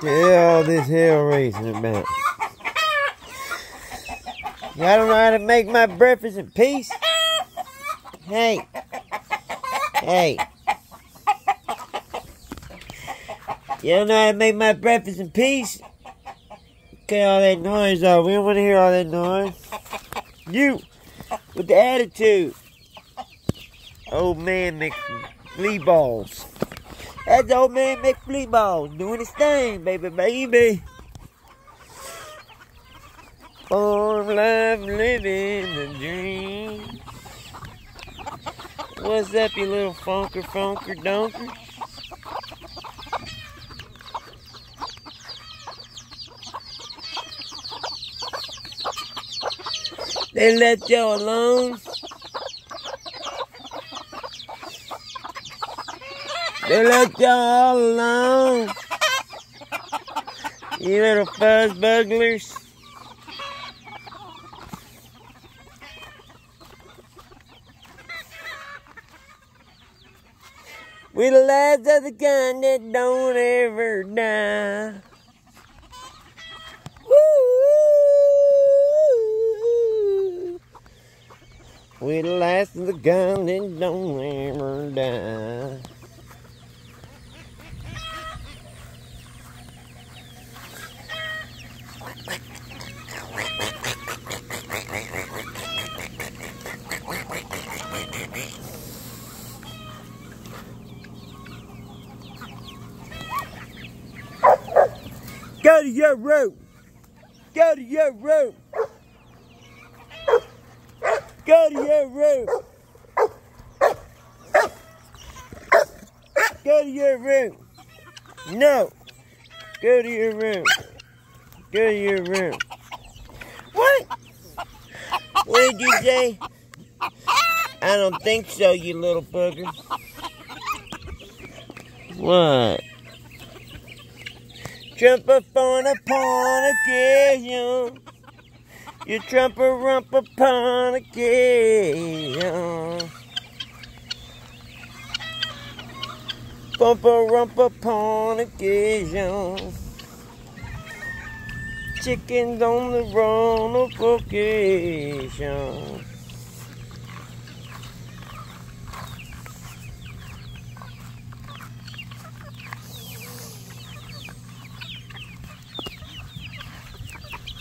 hell this hell raising about? Y'all don't know how to make my breakfast in peace? Hey. Hey. You don't know how to make my breakfast in peace? Okay, all that noise off. We don't want to hear all that noise. You, with the attitude. Old man McFlea balls. That's old man McFlea balls doing his thing, baby, baby. Farm life, living the dream. What's up, you little funker, funker, donker? They let y'all alone. They let y'all all alone. You little fuzz bugglers. We the lads of the gun that don't ever die. We the last of the gun that don't ever die. Go to your room. Go to your room. Go to your room. Go to your room. No. Go to your room. Go to your room. What? What did you say? I don't think so, you little bugger. What? Trump upon upon occasion. You trump a rump upon occasion. Bump a rump upon occasion. Chickens on the run of occasion.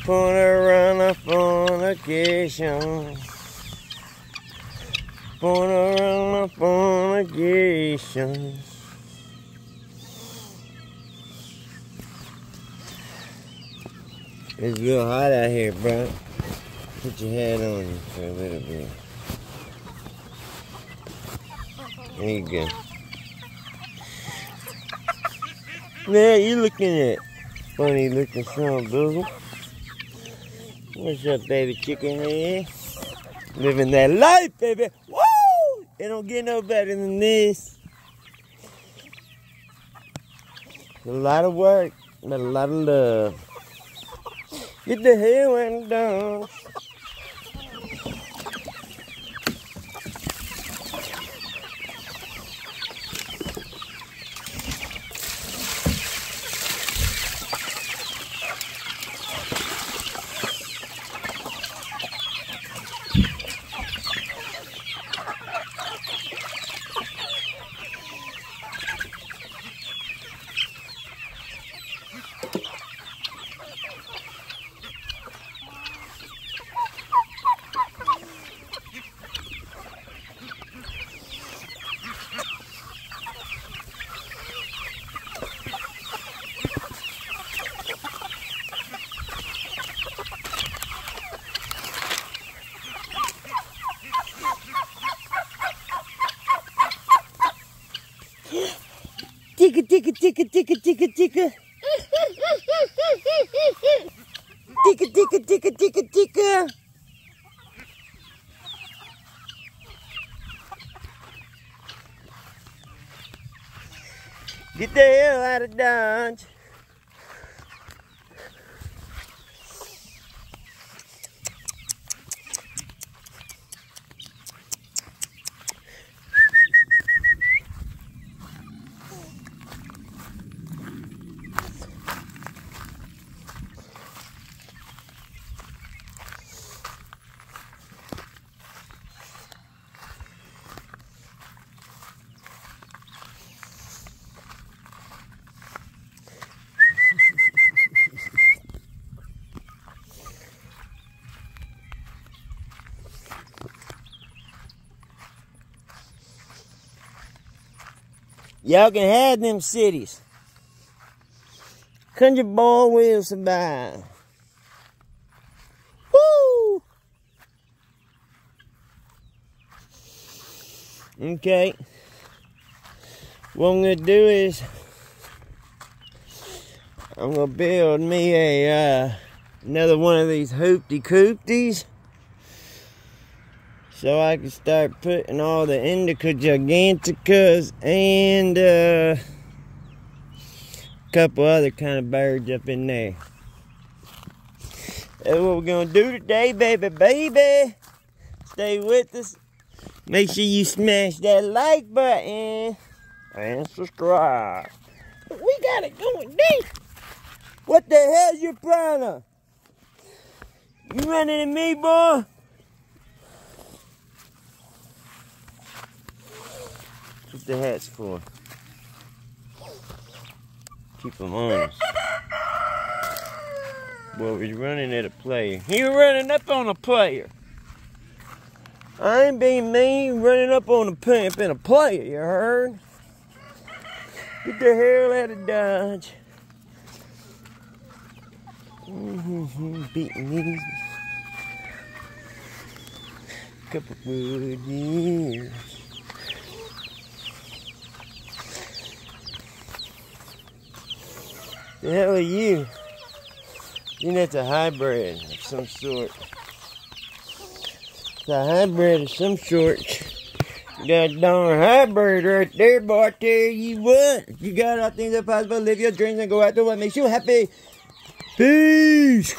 Put her on a fornication. Put her on a fornication. It's real hot out here, bro. Put your head on you for a little bit. There you go. Man, you looking at funny looking son, Bizzle. What's up, baby chicken? Living that life, baby. Woo! It don't get no better than this. A lot of work, but a lot of love. Get the hell and done. tiket tiket tiket tiket tiket tiket tiket tiket tiket Get gitu the ya, hell out of Dodge. Y'all can have them cities. Country boy will survive. Woo! Okay. What I'm gonna do is I'm gonna build me a uh, another one of these hoopty coopties so I can start putting all the indica giganticas and uh, a couple other kind of birds up in there. That's what we're gonna do today, baby, baby. Stay with us. Make sure you smash that like button and subscribe. We got it going deep. What the hell's your problem? You running at me, boy? What's the hats for? Keep them on. Well, he's running at a player. He running up on a player. I ain't being mean, running up on a pimp and a player, you heard? Get the hell out of Dodge. Mm-hmm, beating these. Couple good years. The hell are you? You that's a hybrid of some sort. A hybrid of some sort. God darn hybrid right there, boy. Tell you what. You got all things that possible. Live your dreams and go after what makes you happy. Peace.